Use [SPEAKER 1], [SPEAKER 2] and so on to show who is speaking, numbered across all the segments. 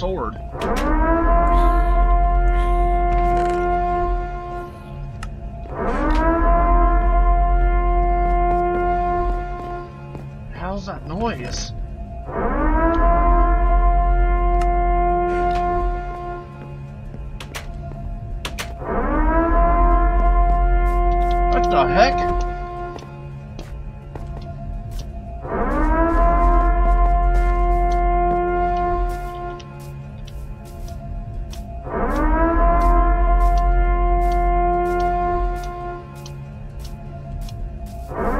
[SPEAKER 1] sword. How's that noise? What the heck? I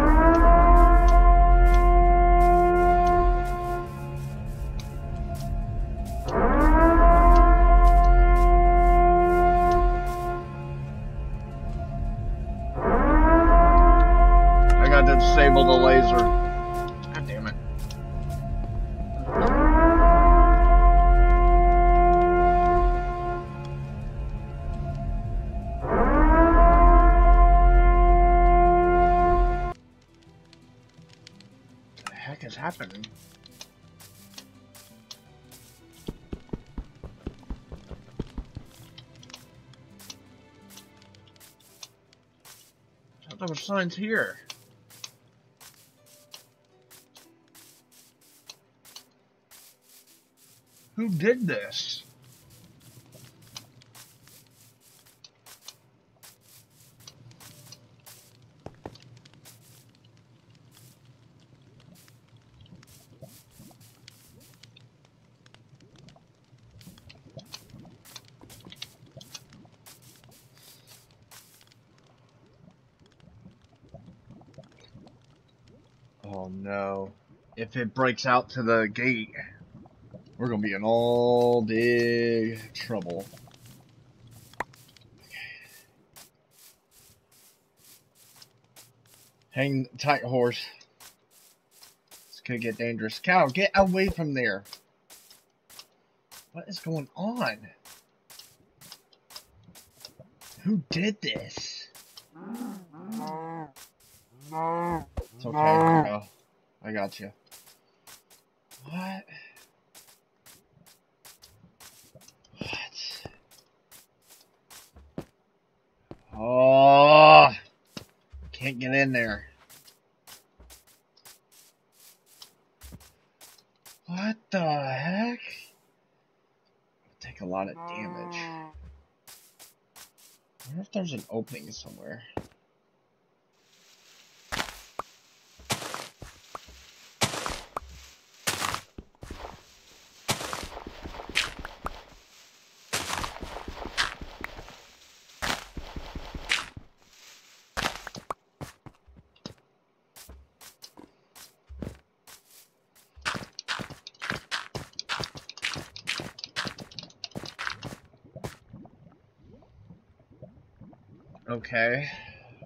[SPEAKER 1] happening? There were signs here. Who did this? Oh no. If it breaks out to the gate, we're gonna be in all big trouble. Hang tight, horse. This could get dangerous. Cow, get away from there. What is going on? Who did this? It's okay, ah. cow. I got you. What? What? Oh, can't get in there. What the heck? Take a lot of damage. Ah. I wonder if there's an opening somewhere. Okay.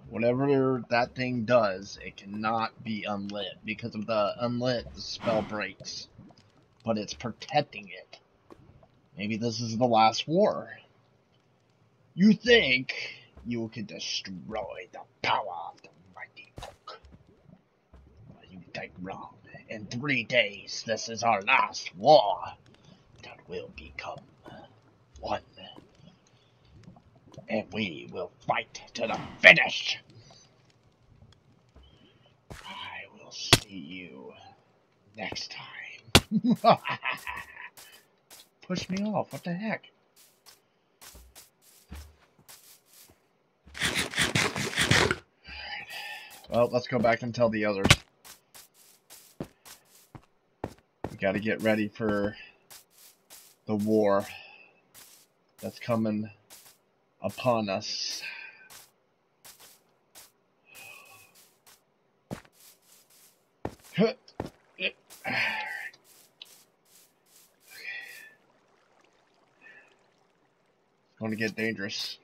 [SPEAKER 1] Whatever that thing does, it cannot be unlit. Because of the unlit, the spell breaks. But it's protecting it. Maybe this is the last war. You think you can destroy the power of the mighty book. Well, you think wrong. In three days, this is our last war. That will become one and we will fight to the finish. I will see you next time. Push me off. What the heck? Well, let's go back and tell the others. We gotta get ready for the war that's coming upon us. Going to get dangerous.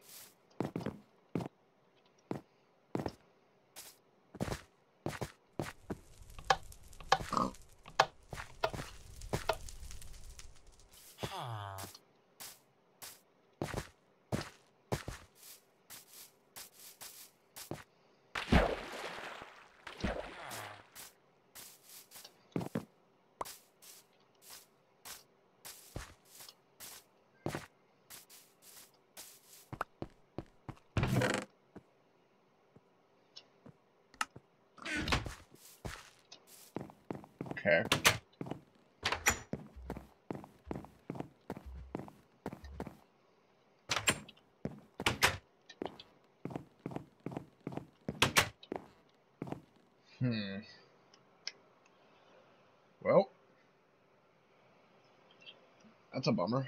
[SPEAKER 1] That's a bummer.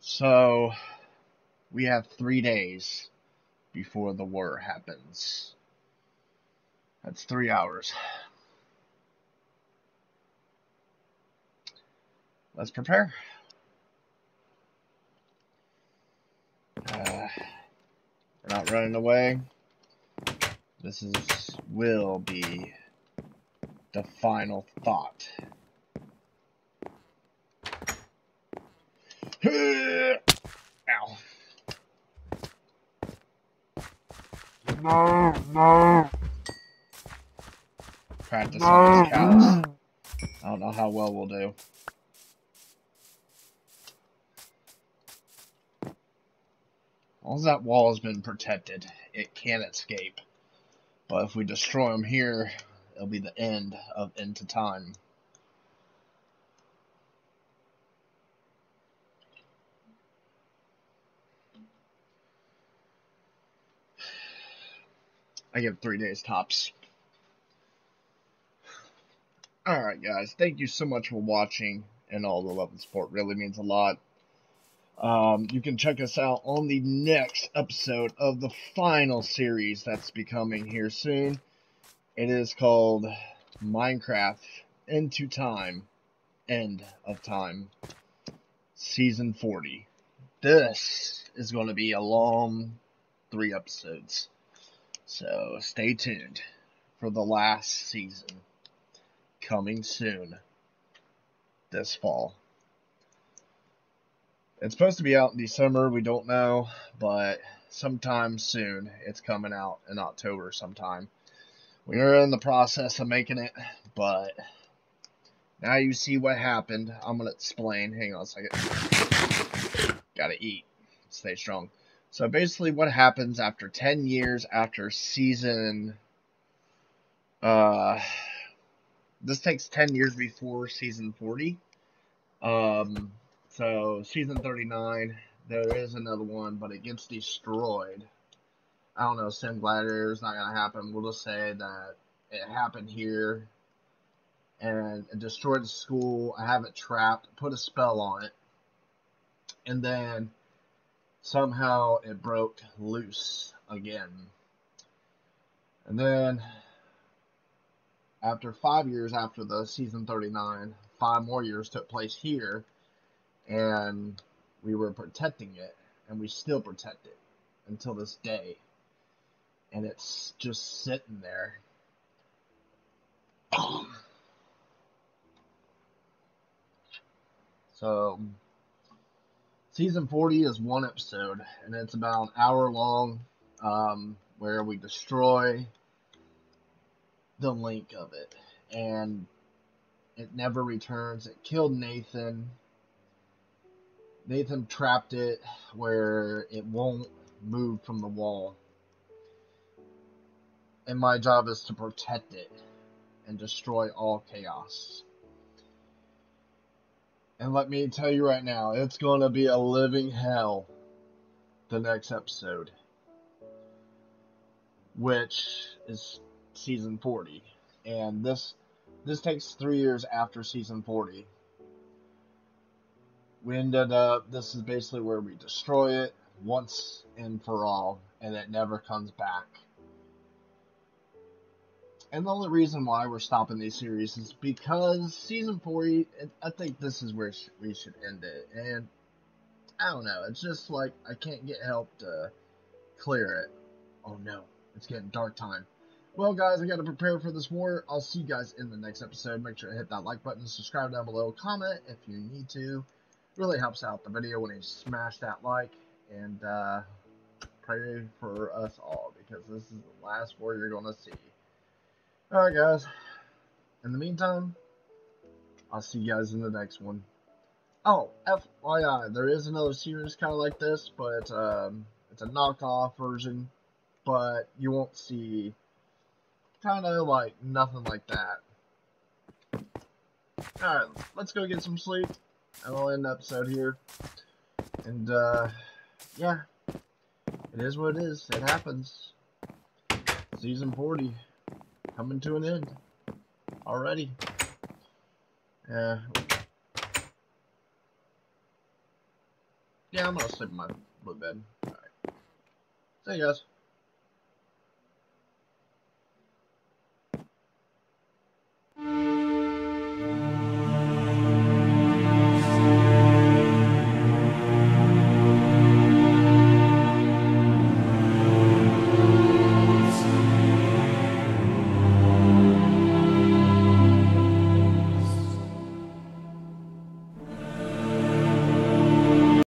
[SPEAKER 1] So, we have three days before the war happens. That's three hours. Let's prepare. Uh, we're not running away. This is will be the final thought. Ow.
[SPEAKER 2] No, no.
[SPEAKER 1] Practice on these cows. I don't know how well we'll do. As that wall has been protected, it can't escape. But if we destroy them here, it'll be the end of into time. I give three days tops. Alright guys, thank you so much for watching and all the love and support really means a lot. Um, you can check us out on the next episode of the final series that's becoming here soon. It is called Minecraft Into Time, End of Time, Season 40. This is going to be a long three episodes. So stay tuned for the last season coming soon this fall. It's supposed to be out in December. We don't know, but sometime soon. It's coming out in October sometime. We are in the process of making it, but now you see what happened. I'm going to explain. Hang on a second. Gotta eat. Stay strong. So basically what happens after 10 years after season... Uh, this takes 10 years before season 40. Um, so season 39, there is another one, but it gets destroyed. I don't know, Sim Gladiator is not going to happen. We'll just say that it happened here and it destroyed the school. I have it trapped, put a spell on it, and then somehow it broke loose again. And then after five years after the season 39, five more years took place here and we were protecting it, and we still protect it until this day. And it's just sitting there. so, season 40 is one episode, and it's about an hour long, um, where we destroy the link of it. And it never returns. It killed Nathan Nathan trapped it where it won't move from the wall. And my job is to protect it and destroy all chaos. And let me tell you right now, it's going to be a living hell the next episode. Which is season 40. And this this takes 3 years after season 40 we ended up, this is basically where we destroy it once and for all, and it never comes back. And the only reason why we're stopping these series is because season four, I think this is where we should end it. And I don't know, it's just like I can't get help to clear it. Oh no, it's getting dark time. Well, guys, I got to prepare for this war. I'll see you guys in the next episode. Make sure to hit that like button, subscribe down below, comment if you need to really helps out the video when you smash that like and uh, pray for us all because this is the last war you're going to see. Alright guys, in the meantime, I'll see you guys in the next one. Oh, FYI, there is another series kind of like this, but um, it's a knockoff version, but you won't see kind of like nothing like that Alright, let's go get some sleep. And I'll end the episode here. And, uh, yeah. It is what it is. It happens. Season 40. Coming to an end. Already. Yeah. Uh, yeah, I'm gonna sleep in my bed. Alright. See you guys.